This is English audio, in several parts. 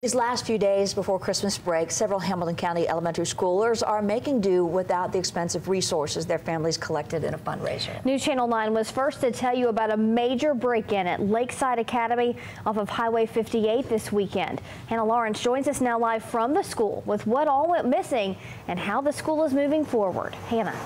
These last few days before Christmas break, several Hamilton County elementary schoolers are making do without the expensive resources their families collected in a fundraiser. News Channel 9 was first to tell you about a major break-in at Lakeside Academy off of Highway 58 this weekend. Hannah Lawrence joins us now live from the school with what all went missing and how the school is moving forward. Hannah.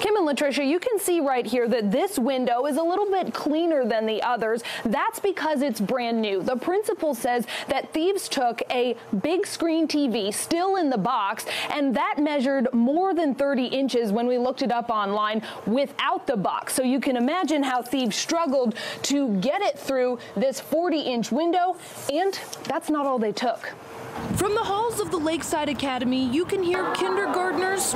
Kim and Latricia, you can see right here that this window is a little bit cleaner than the others. That's because it's brand new. The principal says that thieves took a big screen TV still in the box, and that measured more than 30 inches when we looked it up online without the box. So you can imagine how thieves struggled to get it through this 40 inch window, and that's not all they took. From the halls of the Lakeside Academy, you can hear kindergartners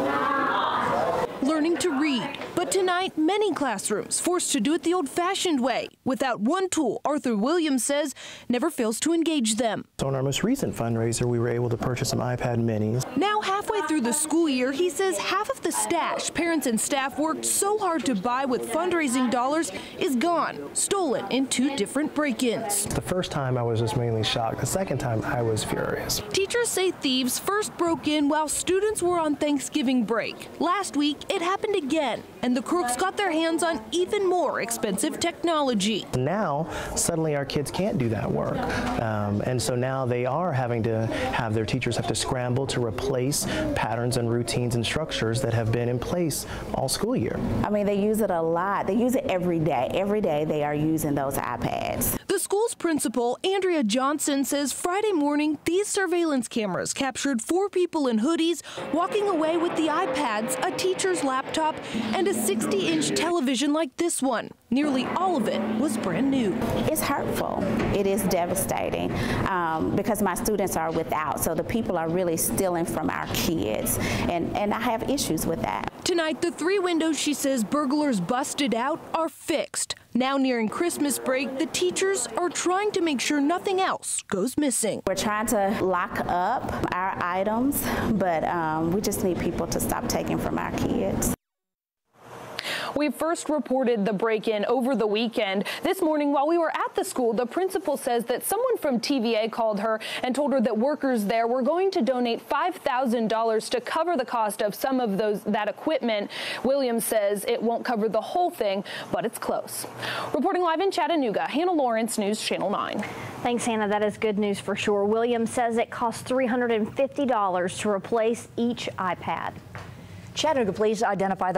learning to read. But tonight, many classrooms forced to do it the old-fashioned way. Without one tool, Arthur Williams says never fails to engage them. So in our most recent fundraiser, we were able to purchase some iPad minis. Now halfway through the school year, he says half of the stash parents and staff worked so hard to buy with fundraising dollars is gone, stolen in two different break-ins. The first time I was just mainly shocked. The second time I was furious. Teachers say thieves first broke in while students were on Thanksgiving break. Last week, it happened again, and the crooks got their hands on even more expensive technology. Now, suddenly our kids can't do that work. Um, and so now they are having to have their teachers have to scramble to replace patterns and routines and structures that have been in place all school year. I mean, they use it a lot. They use it every day. Every day they are using those iPads. The school's principal, Andrea Johnson, says Friday morning these surveillance cameras captured four people in hoodies walking away with the iPads, a teacher's laptop, and a 60 inch television like this one. Nearly all of it was brand new. It's hurtful. It is devastating um, because my students are without, so the people are really stealing from our kids, and, and I have issues with that. Tonight, the three windows she says burglars busted out are fixed. Now nearing Christmas break, the teachers are trying to make sure nothing else goes missing. We're trying to lock up our items, but um, we just need people to stop taking from our kids. We first reported the break-in over the weekend. This morning, while we were at the school, the principal says that someone from TVA called her and told her that workers there were going to donate $5,000 to cover the cost of some of those that equipment. Williams says it won't cover the whole thing, but it's close. Reporting live in Chattanooga, Hannah Lawrence, News Channel 9. Thanks, Hannah. That is good news for sure. Williams says it costs $350 to replace each iPad. Chattanooga police identify the